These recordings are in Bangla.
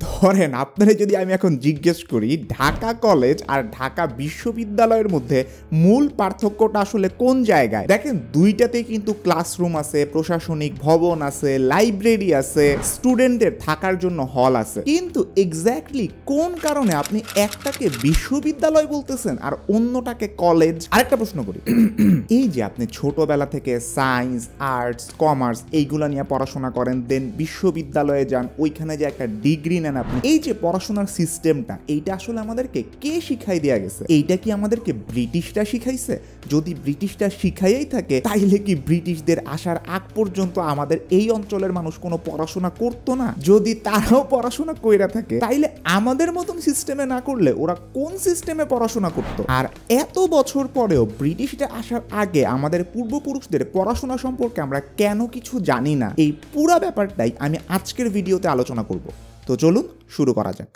ধরেন আপনারা যদি আমি এখন জিজ্ঞেস করি ঢাকা কলেজ আর ঢাকা বিশ্ববিদ্যালয়ের মধ্যে মূল পার্থক্যটা আসলে কোন জায়গায়? দেখেন দুইটাতেই কিন্তু ক্লাসরুম আছে প্রশাসনিক ভবন আছে লাইব্রেরি আছে স্টুডেন্টদের থাকার জন্য হল আছে। কিন্তু এক্স্যাক্টলি কোন কারণে আপনি একটাকে বিশ্ববিদ্যালয় বলতেছেন আর অন্যটাকে কলেজ? আরেকটা প্রশ্ন করি। এই যে আপনি ছোটবেলা থেকে সায়েন্স আর্টস কমার্স এইগুলা নিয়ে পড়াশোনা করেন দেন বিশ্ববিদ্যালয়ে যান ওইখানে যে একটা ডিগ্রি নেন আপনি, এই যে পড়াশোনার সিস্টেমটা এইটা আসলে আমাদেরকে কে শিখাই দেয়া গেছে? এইটা কি আমাদেরকে ব্রিটিশরা শিখাইছে? যদি ব্রিটিশরা শিখাইয়াই থাকে, তাইলে কি ব্রিটিশদের আসার আগ পর্যন্ত আমাদের এই অঞ্চলের মানুষ কোনো পড়াশোনা করতো না? যদি তারাও পড়াশোনা কইরা থাকে, তাইলে আমাদের মতন সিস্টেমে না করলে ওরা কোন সিস্টেমে পড়াশোনা করতো? আর এত বছর পরেও ব্রিটিশরা আসার আগে আমাদের পূর্বপুরুষদের পড়াশোনা সম্পর্কে আমরা কেন কিছু জানি না? এই পুরা ব্যাপারটাই আমি আজকের ভিডিওতে আলোচনা করব। তো চলুন শুরু করা যাক।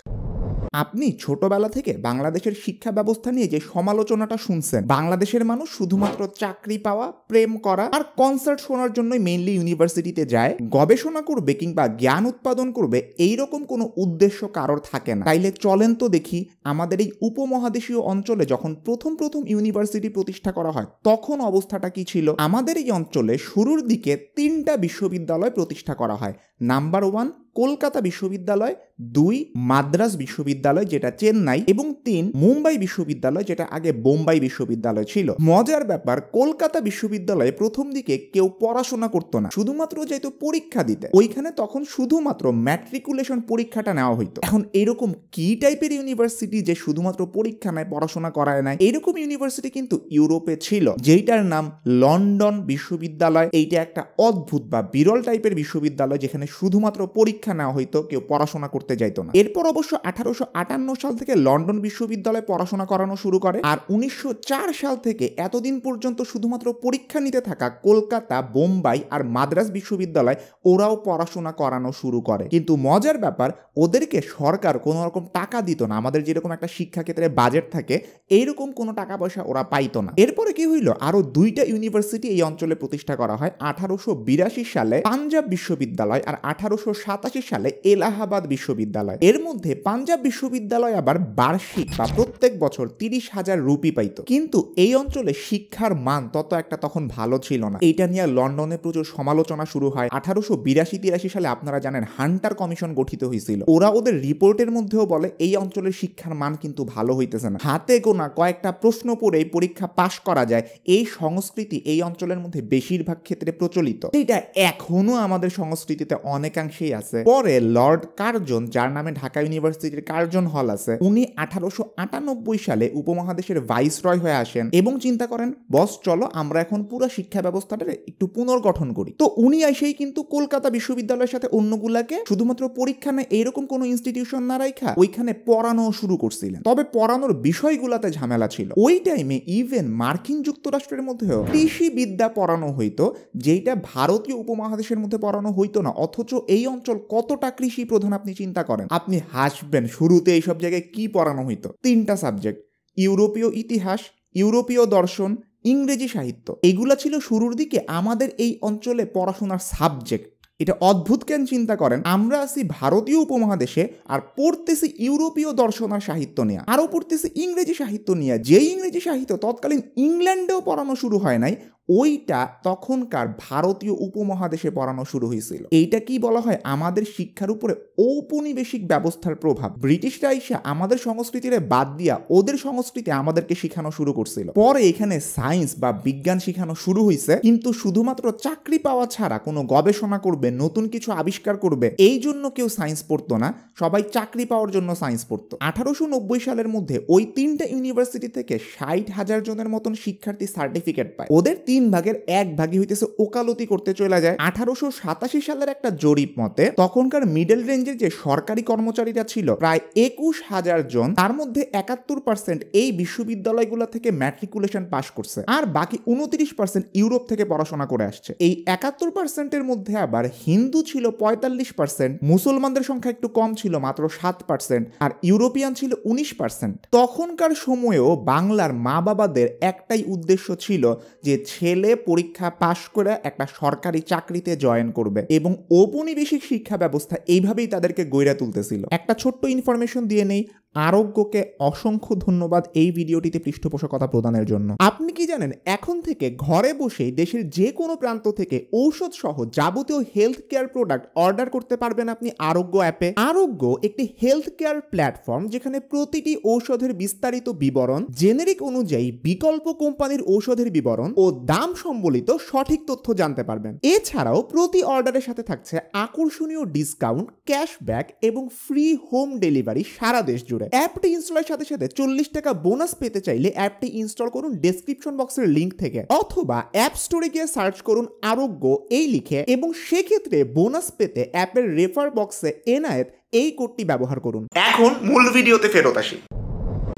আপনি ছোটবেলা থেকে বাংলাদেশের শিক্ষা ব্যবস্থা নিয়ে যে সমালোচনাটা শুনছেন, বাংলাদেশের মানুষ শুধুমাত্র চাকরি পাওয়া, প্রেম করা আর কনসার্ট শোনার জন্যই মেইনলি ইউনিভার্সিটিতে যায়, গবেষণা করবে কিংবা জ্ঞান উৎপাদন করবে এই রকম কোনো উদ্দেশ্য কারোর থাকে না। তাইলে চলেন তো দেখি আমাদের এই উপমহাদেশীয় অঞ্চলে যখন প্রথম প্রথম ইউনিভার্সিটি প্রতিষ্ঠা করা হয়, তখন অবস্থাটা কি ছিল? আমাদের এই অঞ্চলে শুরুর দিকে তিনটা বিশ্ববিদ্যালয় প্রতিষ্ঠা করা হয়। নাম্বার ওয়ান কলকাতা বিশ্ববিদ্যালয়, দুই, মাদ্রাস বিশ্ববিদ্যালয় যেটা চেন্নাই এবং তিন, মুম্বাই বিশ্ববিদ্যালয় যেটা আগে বোম্বাই বিশ্ববিদ্যালয় ছিল। মজার ব্যাপার, কলকাতা বিশ্ববিদ্যালয়ে প্রথম দিকে কেউ পড়াশোনা করতো না, শুধুমাত্র যেহেতু পরীক্ষা দিতে। ওইখানে তখন শুধুমাত্র ম্যাট্রিকুলেশন পরীক্ষাটা নেওয়া হইতো। এখন এরকম কি টাইপের ইউনিভার্সিটি যে শুধুমাত্র পরীক্ষা নেয়, পড়াশোনা করায় নাই এরকম ইউনিভার্সিটি কিন্তু ইউরোপে ছিল, যেইটার নাম লন্ডন বিশ্ববিদ্যালয়। এইটা একটা অদ্ভুত বা বিরল টাইপের বিশ্ববিদ্যালয়, যেখানে শুধুমাত্র পরীক্ষা নেওয়া হইতো, কেউ পড়াশোনা করতে যাইতো না। এরপর অবশ্য আঠারোশো আটান্ন সাল থেকে লন্ডন বিশ্ববিদ্যালয়ে পড়াশোনা করানো শুরু করে আর উনিশশো চার সাল থেকে এতদিন পর্যন্ত শুধুমাত্র পরীক্ষা নিতে থাকা কলকাতা, বোম্বাই আর মাদ্রাস বিশ্ববিদ্যালয় ওরাও পড়াশোনা করানো শুরু করে। কিন্তু মজার ব্যাপার, ওদেরকে সরকার কোনো রকম টাকা দিত না। আমাদের যেরকম একটা শিক্ষাক্ষেত্রে বাজেট থাকে, এইরকম কোনো টাকা পয়সা ওরা পাইতো না। এরপরে কি হইল? আরও দুইটা ইউনিভার্সিটি এই অঞ্চলে প্রতিষ্ঠা করা হয়। আঠারোশো বিরাশি সালে পাঞ্জাব বিশ্ববিদ্যালয় আর আঠারোশো সাতাশি সালে এলাহাবাদ বিশ্ববিদ্যালয়। এর মধ্যে পাঞ্জাব বিশ্ববিদ্যালয় আবার বার্ষিক বা প্রত্যেক বছর তিরিশ হাজার রুপি পাইত। কিন্তু এই অঞ্চলে শিক্ষার মান তত একটা তখন ভালো ছিল না। এইটা নিয়ে লন্ডনে প্রচুর সমালোচনা শুরু হয়। আঠারোশো বিরাশি তিরাশি সালে আপনারা জানেন হান্টার কমিশন গঠিত হয়েছিল। ওরা ওদের রিপোর্টের মধ্যেও বলে, এই অঞ্চলের শিক্ষার মান কিন্তু ভালো হইতেছে না। হাতে গোনা কয়েকটা প্রশ্ন পড়ে পরীক্ষা পাশ করা যায়। এই সংস্কৃতি এই অঞ্চলের মধ্যে বেশিরভাগ ক্ষেত্রে প্রচলিত। এটা এখনও আমাদের সংস্কৃতিতে অনেকাংশেই আছে। পরে লর্ড কার্জন, যার নামে ঢাকা ইউনিভার্সিটির কার্জন হল আছে, উনি আঠারোশো আটানব্বই সালে উপমহাদেশের ভাইস রয় হয়ে আসেন এবং চিন্তা করেন, বস, চলো, আমরা এখন পুরো শিক্ষা ব্যবস্থাটা একটু পুনর্গঠন করি। তো উনি এসেই কিন্তু কলকাতা বিশ্ববিদ্যালয়ের সাথে অন্যগুলাকে শুধুমাত্র পরীক্ষা নেয় এইরকম কোনো ইনস্টিটিউশন না রাইখা ওইখানে পড়ানো শুরু করছিলেন। তবে পড়ানোর বিষয়গুলাতে ঝামেলা ছিল। ওই টাইমে ইভেন মার্কিন যুক্তরাষ্ট্রের মধ্যেও কৃষি বিদ্যা পড়ানো হইতো যেটা ভারতীয় উপমহাদেশের মধ্যে পড়ানো হইতো না, অথচ এই অঞ্চল কতটা কৃষি প্রধান আপনি চিন্তা করেন? আপনি হাসবেন শুরুতে এইসব জায়গায় কি পড়ানো হইতো? তিনটা সাবজেক্ট ইউরোপীয় ইতিহাস, ইউরোপীয় দর্শন, ইংরেজি সাহিত্য। এগুলা ছিল শুরুর দিকে আমাদের এই অঞ্চলে পড়াশোনার সাবজেক্ট এটা অদ্ভুত কেন চিন্তা করেন? আমরা আছি ভারতীয় উপমহাদেশে আর পড়তেছি ইউরোপীয় দর্শন আর সাহিত্য নিয়ে। আরও পড়তেছি ইংরেজি সাহিত্য নিয়ে। যেই ইংরেজি সাহিত্য তৎকালীন ইংল্যান্ডেও পড়ানো শুরু হয় নাই ওইটা তখনকার ভারতীয় উপমহাদেশে পড়ানো শুরু হয়েছিল। এইটা কি বলা হয়? আমাদের শিক্ষার উপরে ঔপনিবেশিক ব্যবস্থার প্রভাব। ব্রিটিশরা এসে আমাদের সংস্কৃতিরে বাদ দিয়া ওদের সংস্কৃতি আমাদেরকে শেখানো শুরু করছিল। পরে এখানে সায়েন্স বা বিজ্ঞান শেখানো শুরু হয়েছে কিন্তু শুধুমাত্র চাকরি পাওয়া ছাড়া কোনো গবেষণা করবে, নতুন কিছু আবিষ্কার করবে, এই জন্য কেউ সায়েন্স পড়তো না। সবাই চাকরি পাওয়ার জন্য সায়েন্স পড়তো। আঠারোশো নব্বই সালের মধ্যে ওই তিনটা ইউনিভার্সিটি থেকে ষাট হাজার জনের মতন শিক্ষার্থী সার্টিফিকেট পায়। ওদের তিন ভাগের এক ভাগই হইতেছে ওকালতি করতে চলে যায়। আঠারোশো সাতাশি সালের একটা জরিপ মতে, তখনকার মিডল রেঞ্জের যে সরকারি কর্মচারীরা ছিল, প্রায় একুশ হাজার জন, তার মধ্যে একাত্তর পার্সেন্ট এই বিশ্ববিদ্যালয়গুলো থেকে ম্যাট্রিকুলেশন পাশ করছে আর বাকি উনত্রিশ পার্সেন্ট ইউরোপ থেকে পড়াশোনা করে আসছে। এই একাত্তর পার্সেন্টের মধ্যে আবার হিন্দু ছিল পঁয়তাল্লিশ পার্সেন্ট মুসলমানদের সংখ্যা একটু কম ছিল মাত্র সাত পার্সেন্ট আর ইউরোপিয়ান ছিল উনিশ পার্সেন্ট তখনকার সময়েও বাংলার মা বাবাদের একটাই উদ্দেশ্য ছিল যে ছেলে ছেলে পরীক্ষা পাশ করে একটা সরকারি চাকরিতে জয়েন করবে এবং ঔপনিবেশিক শিক্ষা ব্যবস্থা এইভাবেই তাদেরকে গইরা তুলতেছিল। একটা ছোট্ট ইনফরমেশন দিয়ে নেই আরোগ্যকে অসংখ্য ধন্যবাদ এই ভিডিওটিতে পৃষ্ঠপোষকতা প্রদানের জন্য। আপনি কি জানেন, এখন থেকে ঘরে বসেই দেশের যে কোনো প্রান্ত থেকে ঔষধ সহ যাবতীয় হেলথ কেয়ার প্রোডাক্ট অর্ডার করতে পারবেন আপনি আরোগ্য অ্যাপে। আরোগ্য একটি হেলথ কেয়ার প্ল্যাটফর্ম যেখানে প্রতিটি ঔষধের বিস্তারিত বিবরণ জেনেরিক অনুযায়ী বিকল্প কোম্পানির ঔষধের বিবরণ ও দাম সম্বলিত সঠিক তথ্য জানতে পারবেন। এছাড়াও প্রতি অর্ডারের সাথে থাকছে আকর্ষণীয় ডিসকাউন্ট ক্যাশব্যাক এবং ফ্রি হোম ডেলিভারি সারা দেশ জুড়ে। অ্যাপটি ইনস্টলের সাথে সাথে চল্লিশ টাকা বোনাস পেতে চাইলে অ্যাপটি ইনস্টল করুন ডেসক্রিপশন বক্সের লিঙ্ক থেকে। অথবা অ্যাপ স্টোরে গিয়ে সার্চ করুন আরোগ্য এই লিখে এবং সেক্ষেত্রে বোনাস পেতে অ্যাপের রেফার বক্সে এনায়েত এই কোডটি ব্যবহার করুন। এখন মূল ভিডিওতে ফেরত আসি।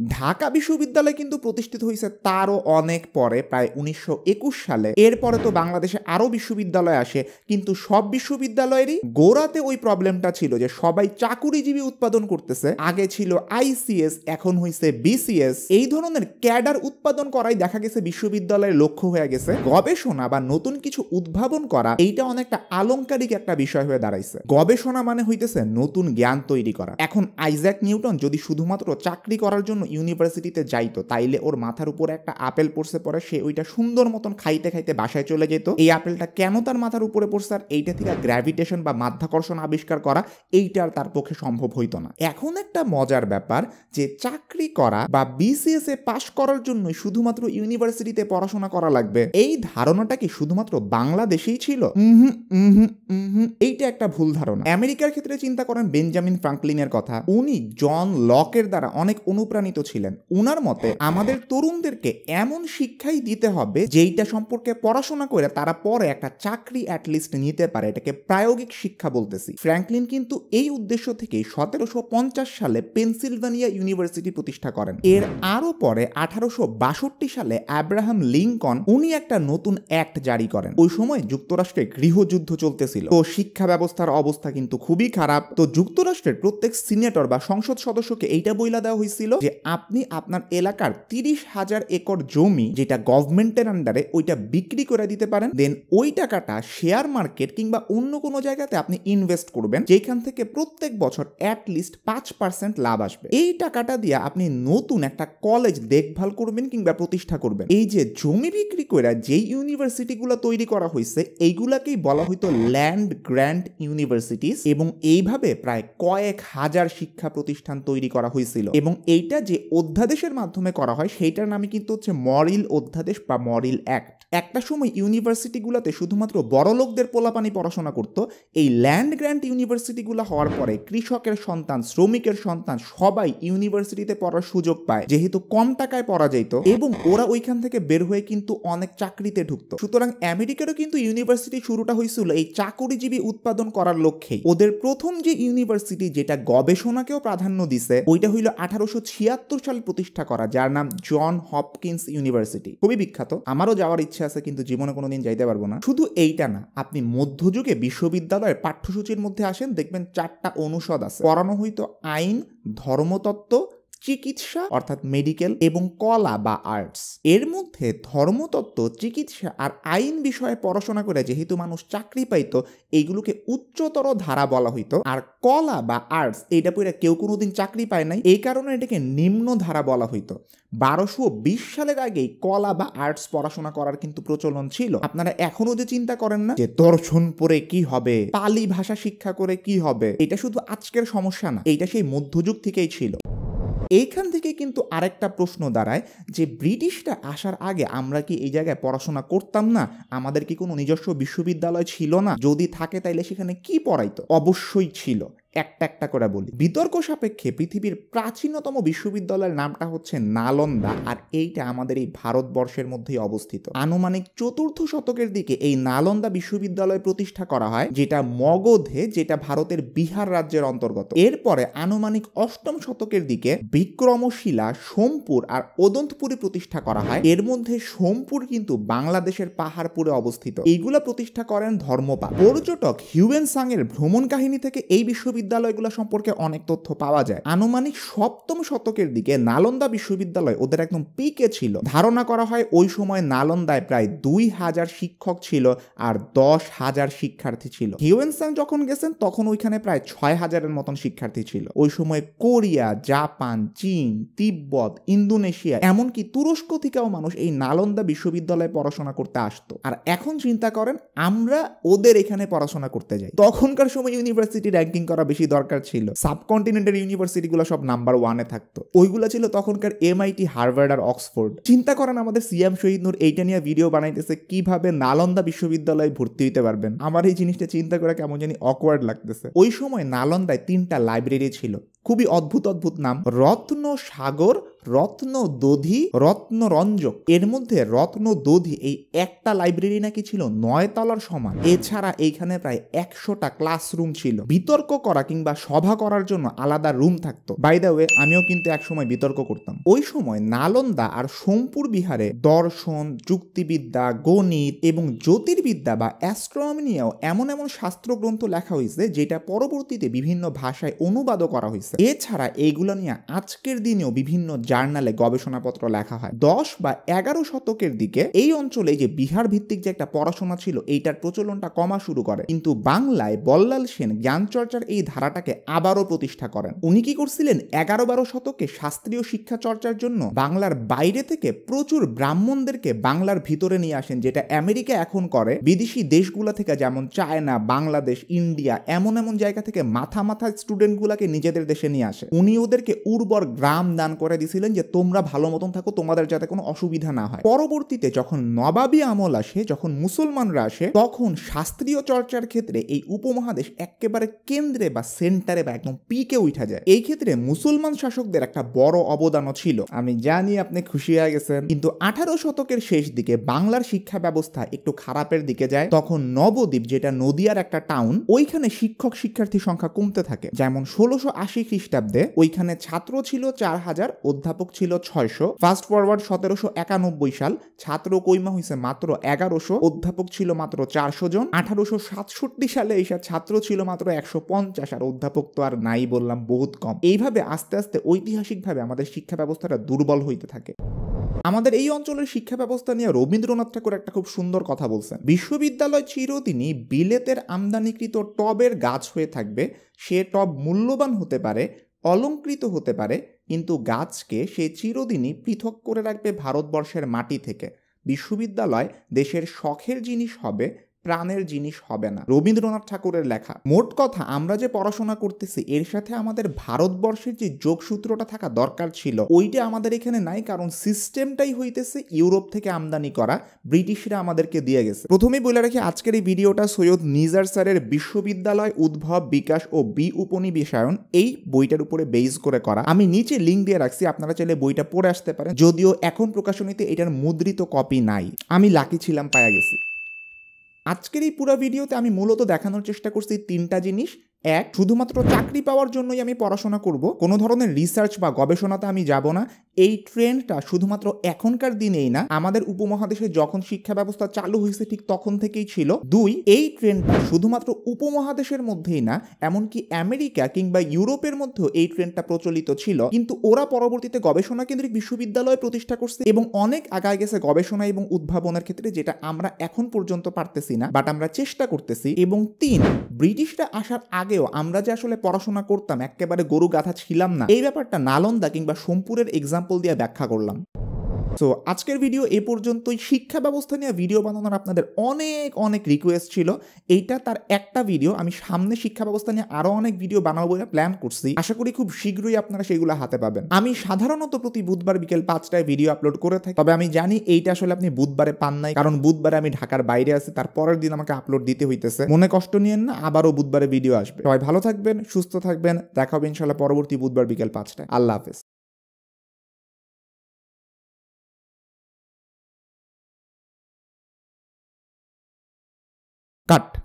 ঢাকা বিশ্ববিদ্যালয় কিন্তু প্রতিষ্ঠিত হয়েছে তারও অনেক পরে, প্রায় উনিশশো একুশ সালে। এরপরে তো বাংলাদেশে আরও বিশ্ববিদ্যালয় আসে, কিন্তু সব বিশ্ববিদ্যালয়েরই গোড়াতে ওই প্রবলেমটা ছিল যে সবাই চাকুরিজীবী উৎপাদন করতেছে। আগে ছিল আইসিএস এখন হয়েছে বিসিএস এই ধরনের ক্যাডার উৎপাদন করাই দেখা গেছে বিশ্ববিদ্যালয়ের লক্ষ্য হয়ে গেছে। গবেষণা বা নতুন কিছু উদ্ভাবন করা, এইটা অনেকটা আলংকারিক একটা বিষয় হয়ে দাঁড়াইছে। গবেষণা মানে হইতেছে নতুন জ্ঞান তৈরি করা। এখন আইজ্যাক নিউটন যদি শুধুমাত্র চাকরি করার জন্য ইউনিভার্সিটিতে যাইতো, তাইলে ওর মাথার উপরে একটা আপেল পড়ছে পরে সে ওইটা সুন্দর মতন খাইতে খাইতে বাসায় চলে যেত। এই আপেলটা কেন তার মাথার উপরে পড়ছে আর এইটা থেকে গ্র্যাভিটেশন বা মাধ্যাকর্ষণ আবিষ্কার করা, এইটা আর তার পক্ষে সম্ভব হইতো না। এখন একটা মজার ব্যাপার যে চাকরি করা বা বিসিএস এ পাশ করার জন্য শুধুমাত্র ইউনিভার্সিটিতে পড়াশোনা করা লাগবে। এই ধারণাটা কি শুধুমাত্র বাংলাদেশেই ছিল। এইটা একটা ভুল ধারণা। আমেরিকার ক্ষেত্রে চিন্তা করেন বেঞ্জামিন ফ্রাঙ্কলিনের কথা। উনি জন লকের দ্বারা অনেক অনুপ্রাণিত ছিলেন। উনার মতে আমাদের তরুণদেরকে এমন শিক্ষাই দিতে হবে যেইটা সম্পর্কে পড়াশোনা করে তারা পরে একটা চাকরি অ্যাটলিস্ট নিতে পারে। এটাকে প্রায়োগিক শিক্ষা বলতেছি। ফ্র্যাঙ্কলিন কিন্তু এই উদ্দেশ্য থেকে সতেরোশো পঞ্চাশ সালে পেনসিলভানিয়া ইউনিভার্সিটি প্রতিষ্ঠা করেন। এর আরও পরে আঠারোশো বাষট্টি সালে আব্রাহাম লিঙ্কন উনি একটা নতুন অ্যাক্ট জারি করেন। ওই সময় যুক্তরাষ্ট্রে গৃহযুদ্ধ চলতেছিল। তো শিক্ষা ব্যবস্থার অবস্থা কিন্তু খুবই খারাপ। তো যুক্তরাষ্ট্রের প্রত্যেক সিনেটর বা সংসদ সদস্যকে এইটা বইলা দেওয়া হয়েছিল যে আপনি আপনার এলাকার তিরিশ হাজার একর জমি যেটা গভর্নমেন্টের আন্ডারে ওইটা বিক্রি করে দিতে পারেন দেন ওই টাকাটা শেয়ার মার্কেট কিংবা অন্য কোনো জায়গাতে আপনি ইনভেস্ট করবেন যেখান থেকে প্রত্যেক বছর অ্যাটলিস্ট পাঁচ পার্সেন্ট লাভ আসবে। এই টাকাটা দিয়ে আপনি নতুন একটা কলেজ দেখভাল করবেন কিংবা প্রতিষ্ঠা করবেন। এই যে জমি বিক্রি করে যেই ইউনিভার্সিটিগুলো তৈরি করা হয়েছে এইগুলাকেই বলা হইতো ল্যান্ড গ্র্যান্ড ইউনিভার্সিটিস এবং এইভাবে প্রায় কয়েক হাজার শিক্ষা প্রতিষ্ঠান তৈরি করা হয়েছিল এবং এইটা যে অধ্যাদেশের মাধ্যমে করা হয়, সেইটার নামে কিন্তু হচ্ছে মরিল অধ্যাদেশ বা মরিল অ্যাক্ট। একটা সময় ইউনিভার্সিটিগুলোতে শুধুমাত্র বড় লোকদের পোলাপানি পড়াশোনা করত, এই ল্যান্ড গ্র্যান্ট ইউনিভার্সিটিগুলো হওয়ার পরে কৃষকের সন্তান, শ্রমিকের সন্তান সবাই ইউনিভার্সিটিতে পড়ার সুযোগ পায়, যেহেতু কম টাকায় পড়া যেত এবং ওরা ওইখান থেকে বের হয়ে কিন্তু অনেক চাকরিতে ঢুকতো। সুতরাং আমেরিকারও কিন্তু ইউনিভার্সিটি শুরুটা হয়েছিল এই চাকুরিজীবী উৎপাদন করার লক্ষ্যেই। ওদের প্রথম যে ইউনিভার্সিটি যেটা গবেষণাকেও প্রাধান্য দিছে, ওইটা হইল আঠারোশো ছিয়াত্তর সালে প্রতিষ্ঠা করা, যার নাম জন হপকিন্স ইউনিভার্সিটি। খুবই বিখ্যাত। আমারও যাওয়ার ইচ্ছে আছে, কিন্তু জীবনে কোনোদিন যাইতে পারব না। শুধু এইটা না, আপনি মধ্যযুগে বিশ্ববিদ্যালয়ের পাঠ্যসূচির মধ্যে আসেন, দেখবেন চারটা অনুষদ আছে। পড়ানো হইতো আইন, ধর্মতত্ত্ব চিকিৎসা অর্থাৎ মেডিকেল এবং কলা বা আর্টস। এর মধ্যে ধর্মতত্ত্ব, চিকিৎসা আর আইন বিষয়ে পড়াশোনা করে যেহেতু মানুষ চাকরি পাইতো এইগুলোকে উচ্চতর ধারা বলা হইতো। আর কলা বা আর্টস, এইটা পড়ে কেউ কোনোদিন চাকরি পায় নাই। এই কারণে এটাকে নিম্ন ধারা বলা হইতো। বারোশো বিশ সালের আগেই কলা বা আর্টস পড়াশোনা করার কিন্তু প্রচলন ছিল। আপনারা এখনও যে চিন্তা করেন না? যে দর্শন পড়ে কি হবে? পালি ভাষা শিক্ষা করে কি হবে? এটা শুধু আজকের সমস্যা না, এইটা সেই মধ্যযুগ থেকেই ছিল। এইখান থেকে কিন্তু আরেকটা প্রশ্ন দাঁড়ায় যে ব্রিটিশরা আসার আগে আমরা কি এই জায়গায় পড়াশোনা করতাম না? আমাদের কি কোনো নিজস্ব বিশ্ববিদ্যালয় ছিল না? যদি থাকে তাইলে সেখানে কি পড়াইতো? অবশ্যই ছিল। একটা একটা করে বলি। বিতর্ক সাপেক্ষে পৃথিবীর প্রাচীনতম বিশ্ববিদ্যালয়ের নামটা হচ্ছে নালন্দা আর এইটা আমাদের এই ভারতবর্ষের মধ্যেই অবস্থিত। আনুমানিক চতুর্থ শতকের দিকে এই নালন্দা বিশ্ববিদ্যালয় প্রতিষ্ঠা করা হয়, যেটা মগধে, যেটা ভারতের বিহার রাজ্যের অন্তর্গত। এরপরে আনুমানিক অষ্টম শতকের দিকে বিক্রমশিলা, সোমপুর আর ওদন্তপুরে প্রতিষ্ঠা করা হয়। এর মধ্যে সোমপুর কিন্তু বাংলাদেশের পাহাড়পুরে অবস্থিত। এইগুলো প্রতিষ্ঠা করেন ধর্মপাল। পর্যটক হিউয়েন সাং এর ভ্রমণ কাহিনী থেকে এই বিশ্ববিদ্যালয় বিশ্ববিদ্যালয়গুলো সম্পর্কে অনেক তথ্য পাওয়া যায়। আনুমানিক সপ্তম শতকের দিকে নালন্দা বিশ্ববিদ্যালয় ওদের একদম পিকে ছিল। ধারণা করা হয় ওই সময় নালন্দায় প্রায় দুই হাজার শিক্ষক ছিল আর দশ হাজার শিক্ষার্থী ছিল। হিউয়েনসাং যখন গেছেন, তখন ওইখানে প্রায় ছয় হাজারের মতন শিক্ষার্থী ছিল। ওই সময় কোরিয়া, জাপান, চীন, তিব্বত, ইন্দোনেশিয়া, এমনকি তুরস্ক থেকেও মানুষ এই নালন্দা বিশ্ববিদ্যালয়ে পড়াশোনা করতে আসতো। আর এখন চিন্তা করেন, আমরা ওদের এখানে পড়াশোনা করতে যাই। তখনকার সময় ইউনিভার্সিটি র্যাঙ্কিং করা বেশি দরকার ছিল। সাবকন্টিনেন্টের ইউনিভার্সিটিগুলো সব নাম্বার ওয়ানে থাকতো। ওইগুলো ছিল তখনকার এমআইটি হার্ভার্ড আর অক্সফোর্ড। চিন্তা করেন আমাদের সিএম শহীদ নূর এইটা নিয়ে ভিডিও বানাইতেছে, কীভাবে নালন্দা বিশ্ববিদ্যালয়ে ভর্তি হইতে পারবেন? আমার এই জিনিসটা চিন্তা করা কেমন জানি অকওয়ার্ড লাগতেছে। ওই সময় নালন্দায় তিনটা লাইব্রেরি ছিল। খুবই অদ্ভুত অদ্ভুত নাম। রত্ন সাগর রত্ন দধি রত্ন রঞ্জক এর মধ্যে রত্ন দধি এই একটা লাইব্রেরি নাকি ছিল? নয় তলার সমান। এছাড়া এইখানে প্রায় একশোটা ক্লাসরুম ছিল। বিতর্ক করা কিংবা সভা করার জন্য আলাদা রুম থাকতো। বাই দ্য ওয়ে আমিও কিন্তু একসময় বিতর্ক করতাম। ওই সময় নালন্দা আর সোমপুর বিহারে দর্শন, যুক্তিবিদ্যা, গণিত এবং জ্যোতির্বিদ্যা বা অ্যাস্ট্রোনমি নিয়েও এমন এমন শাস্ত্র গ্রন্থ লেখা হয়েছে, যেটা পরবর্তীতে বিভিন্ন ভাষায় অনুবাদও করা হয়েছে। এছাড়া এইগুলো নিয়ে আজকের দিনেও বিভিন্ন জার্নালে গবেষণাপত্র লেখা হয়। দশ বা এগারো শতকের দিকে এই অঞ্চলে যে বিহার ভিত্তিক যে একটা পড়াশোনা ছিল, এইটার প্রচলনটা কমা শুরু করে। কিন্তু বাংলায় বল্লাল সেন জ্ঞান চর্চার এই ধারাটাকে আবারও প্রতিষ্ঠা করেন। উনি কি করছিলেন? এগারো বারো শতকে শাস্ত্রীয় শিক্ষা চর্চার জন্য বাংলার বাইরে থেকে প্রচুর ব্রাহ্মণদেরকে বাংলার ভিতরে নিয়ে আসেন, যেটা আমেরিকা এখন করে। বিদেশি দেশগুলো থেকে যেমন চায়না, বাংলাদেশ, ইন্ডিয়া, এমন এমন জায়গা থেকে মাথা মাথা স্টুডেন্টগুলোকে নিজেদের দেশে নিয়ে আসে। উনি ওদেরকে উর্বর গ্রাম দান করে দিছিলেন যে, তোমরা ভালো মতন থাকো, তোমাদের যাতে কোনো অসুবিধা না হয়। পরবর্তীতে যখন নবাবী আমল আসে, যখন মুসলমানরা আসে, তখন শাস্ত্রীয় চর্চার ক্ষেত্রে এই উপমহাদেশ একেবারে কেন্দ্রে বা সেন্টারে বা একদম পিকে উঠা যায়। এই ক্ষেত্রে মুসলমান শাসকদের একটা বড় অবদানও ছিল। আমি জানি আপনি খুশি হয়ে গেছেন, কিন্তু আঠারো শতকের শেষ দিকে বাংলার শিক্ষা ব্যবস্থা একটু খারাপের দিকে যায়। তখন নবদ্বীপ, যেটা নদিয়ার একটা টাউন, ওইখানে শিক্ষক শিক্ষার্থী সংখ্যা কমতে থাকে। যেমন ষোলোশো আশি খ্রিস্টাব্দে ওইখানে ছাত্র ছিল চার হাজার, অধ্যাপক ছিল ছয়শো ফাস্ট ফরওয়ার্ড সতেরোশো একানব্বই সাল, ছাত্র কইমা হয়েছে মাত্র এগারোশো, অধ্যাপক ছিল মাত্র চারশো জন, আঠারোশো সাতষট্টি সালে এইসব ছাত্র ছিল মাত্র একশো পঞ্চাশ, আর অধ্যাপক তো আর নাই বললাম বহুত কম। এইভাবে আস্তে আস্তে ঐতিহাসিকভাবে আমাদের শিক্ষা ব্যবস্থাটা দুর্বল হইতে থাকে। আমাদের এই অঞ্চলের শিক্ষা ব্যবস্থা নিয়ে রবীন্দ্রনাথ ঠাকুর একটা খুব সুন্দর কথা বলছেন। বিশ্ববিদ্যালয় চিরদিনই বিলেতের আমদানিকৃত টবের গাছ হয়ে থাকবে, সে টব মূল্যবান হতে পারে অলঙ্কৃত হতে পারে, কিন্তু গাছকে সে চিরদিনই পৃথক করে রাখবে ভারতবর্ষের মাটি থেকে। বিশ্ববিদ্যালয় দেশের শখের জিনিস হবে প্রাণের জিনিস হবে না। রবীন্দ্রনাথ ঠাকুরের লেখা, মোট কথা, আমরা যে পড়াশোনা করতেছি, এর সাথে আমাদের ভারতবর্ষের যে যোগসূত্রটা থাকা দরকার ছিল, ওইটা আমাদের এখানে নাই, কারণ সিস্টেমটাই হইতেছে ইউরোপ থেকে আমদানি করা, ব্রিটিশরা আমাদেরকে দিয়ে গেছে। প্রথমেই বলে রাখি, আজকের এই ভিডিওটা সৈয়দ নিজার স্যারের বিশ্ববিদ্যালয় উদ্ভব, বিকাশ ও বি উপনিবেশায়ন, এই বইটার উপরে বেস করে করা। আমি নিচে লিঙ্ক দিয়ে রাখছি, আপনারা চাইলে বইটা পড়ে আসতে পারেন, যদিও এখন প্রকাশনীতে এটার মুদ্রিত কপি নাই। আমি লাকি ছিলাম, পায়া গেছি। আজকের এই পুরো ভিডিওতে আমি মূলত দেখানোর চেষ্টা করছি তিনটা জিনিস। এক, শুধুমাত্র চাকরি পাওয়ার জন্যই আমি পড়াশোনা করব। কোনো ধরনের রিসার্চ বা গবেষণাতে আমি যাব না। এই ট্রেন্ডটা শুধুমাত্র এখনকার দিনেই না, আমাদের উপমহাদেশে যখন শিক্ষা ব্যবস্থা চালু হয়েছে ঠিক তখন থেকেই ছিল। দুই, এই ট্রেন্ডটা শুধুমাত্র উপমহাদেশের মধ্যেই না, এমনকি আমেরিকা কিংবা ইউরোপের মধ্যেও এই ট্রেন্ডটা প্রচলিত ছিল। কিন্তু ওরা পরবর্তীতে গবেষণা কেন্দ্রিক বিশ্ববিদ্যালয় প্রতিষ্ঠা করছে এবং অনেক আগায় গেছে গবেষণা এবং উদ্ভাবনের ক্ষেত্রে যেটা আমরা এখন পর্যন্ত পারতেছি না বাট আমরা চেষ্টা করতেছি। এবং তিন, ব্রিটিশরা আসার আগেও আমরা যে আসলে পড়াশোনা করতাম, একেবারে গরু গাথা ছিলাম না। এই ব্যাপারটা নালন্দা কিংবা সোমপুরের এক্সাম্পল দিয়ে ব্যাখ্যা করলাম। সো আজকের ভিডিও এ পর্যন্তই। শিক্ষা ব্যবস্থা নিয়ে ভিডিও বানানোর আপনাদের অনেক অনেক রিকোয়েস্ট ছিল। এইটা তার একটা ভিডিও আমি সামনে শিক্ষা ব্যবস্থা নিয়ে আরও অনেক ভিডিও বানাবো বলে প্ল্যান করছি। আশা করি খুব শীঘ্রই আপনারা সেগুলো হাতে পাবেন। আমি সাধারণত প্রতি বুধবার বিকেল পাঁচটায় ভিডিও আপলোড করে থাকি। তবে আমি জানি এইটা আসলে আপনি বুধবারে পান নাই। কারণ বুধবারে আমি ঢাকার বাইরে আছি, তার পরের দিন আমাকে আপলোড দিতে হইতেছে। মনে কষ্ট নিয়েন না, আবারও বুধবারে ভিডিও আসবে। সবাই ভালো থাকবেন, সুস্থ থাকবেন। দেখা হবে ইনশাল্লাহ পরবর্তী বুধবার বিকেল পাঁচটায়। আল্লাহ হাফেজ। not